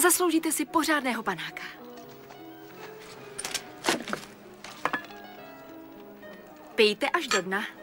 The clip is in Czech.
Zasloužíte si pořádného panáka. Pijte až do dna.